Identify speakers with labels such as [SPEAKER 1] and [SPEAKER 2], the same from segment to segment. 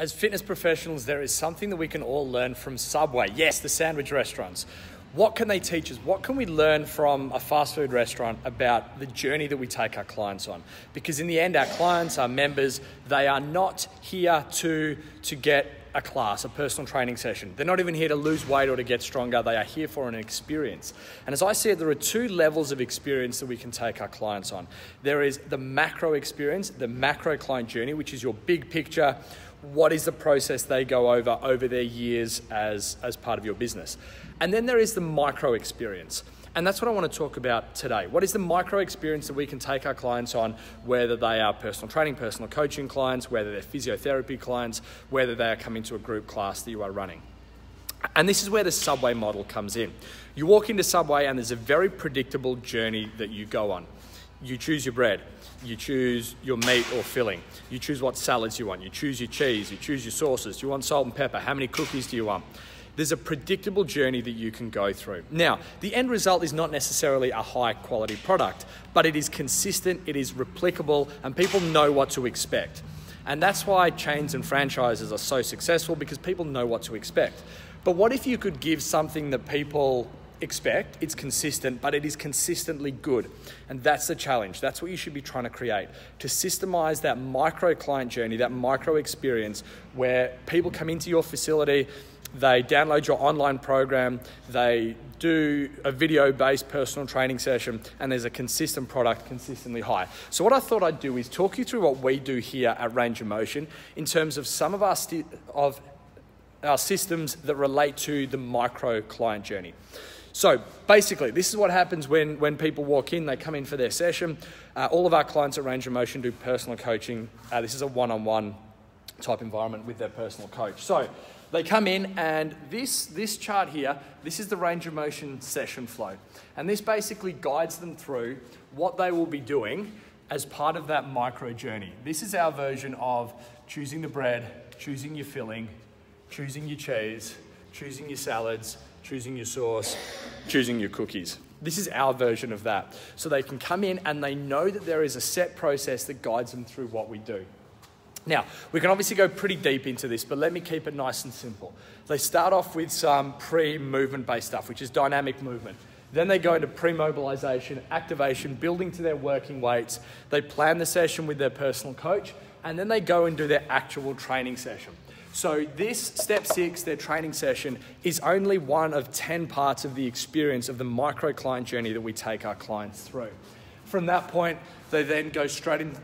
[SPEAKER 1] As fitness professionals, there is something that we can all learn from Subway. Yes, the sandwich restaurants. What can they teach us? What can we learn from a fast food restaurant about the journey that we take our clients on? Because in the end, our clients, our members, they are not here to, to get a class, a personal training session. They're not even here to lose weight or to get stronger. They are here for an experience. And as I see it, there are two levels of experience that we can take our clients on. There is the macro experience, the macro client journey, which is your big picture what is the process they go over over their years as, as part of your business. And then there is the micro experience. And that's what I want to talk about today. What is the micro experience that we can take our clients on, whether they are personal training, personal coaching clients, whether they're physiotherapy clients, whether they are coming to a group class that you are running. And this is where the Subway model comes in. You walk into Subway, and there's a very predictable journey that you go on. You choose your bread you choose your meat or filling. You choose what salads you want. You choose your cheese. You choose your sauces. Do you want salt and pepper? How many cookies do you want? There's a predictable journey that you can go through. Now, the end result is not necessarily a high quality product, but it is consistent, it is replicable, and people know what to expect. And that's why chains and franchises are so successful because people know what to expect. But what if you could give something that people expect. It's consistent, but it is consistently good. And that's the challenge. That's what you should be trying to create to systemize that micro client journey, that micro experience where people come into your facility, they download your online program, they do a video based personal training session, and there's a consistent product consistently high. So, what I thought I'd do is talk you through what we do here at Range of Motion in terms of some of our, of our systems that relate to the micro client journey. So basically, this is what happens when, when people walk in, they come in for their session. Uh, all of our clients at Range of Motion do personal coaching. Uh, this is a one on one type environment with their personal coach. So they come in, and this, this chart here, this is the Range of Motion session flow. And this basically guides them through what they will be doing as part of that micro journey. This is our version of choosing the bread, choosing your filling, choosing your cheese, choosing your salads, choosing your sauce, choosing your cookies. This is our version of that. So they can come in and they know that there is a set process that guides them through what we do. Now, we can obviously go pretty deep into this, but let me keep it nice and simple. They start off with some pre movement based stuff, which is dynamic movement. Then they go into pre mobilization, activation, building to their working weights. They plan the session with their personal coach, and then they go and do their actual training session. So, this step six, their training session, is only one of 10 parts of the experience of the micro client journey that we take our clients through. From that point, they then go straight in,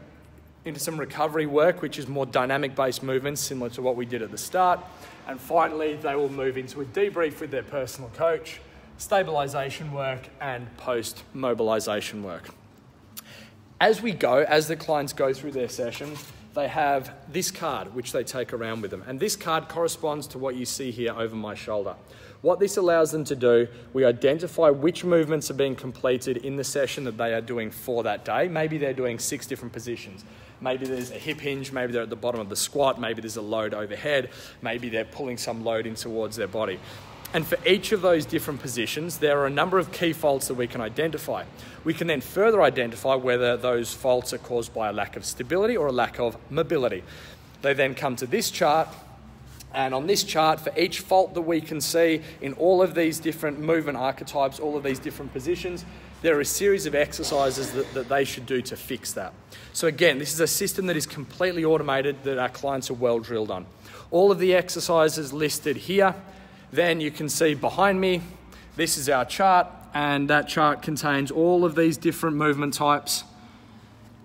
[SPEAKER 1] into some recovery work, which is more dynamic based movements, similar to what we did at the start. And finally, they will move into a debrief with their personal coach, stabilization work, and post mobilization work. As we go, as the clients go through their session, they have this card which they take around with them. And this card corresponds to what you see here over my shoulder. What this allows them to do, we identify which movements are being completed in the session that they are doing for that day. Maybe they're doing six different positions. Maybe there's a hip hinge, maybe they're at the bottom of the squat, maybe there's a load overhead, maybe they're pulling some load in towards their body. And for each of those different positions, there are a number of key faults that we can identify. We can then further identify whether those faults are caused by a lack of stability or a lack of mobility. They then come to this chart, and on this chart, for each fault that we can see in all of these different movement archetypes, all of these different positions, there are a series of exercises that, that they should do to fix that. So, again, this is a system that is completely automated that our clients are well drilled on. All of the exercises listed here then you can see behind me, this is our chart, and that chart contains all of these different movement types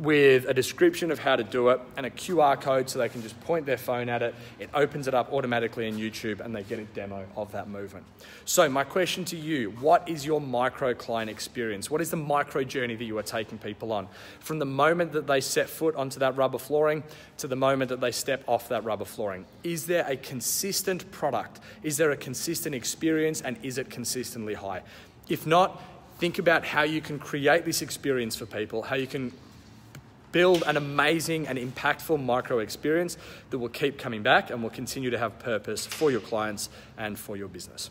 [SPEAKER 1] with a description of how to do it and a QR code so they can just point their phone at it. It opens it up automatically in YouTube and they get a demo of that movement. So, my question to you what is your micro client experience? What is the micro journey that you are taking people on? From the moment that they set foot onto that rubber flooring to the moment that they step off that rubber flooring. Is there a consistent product? Is there a consistent experience and is it consistently high? If not, think about how you can create this experience for people, how you can build an amazing and impactful micro experience that will keep coming back and will continue to have purpose for your clients and for your business.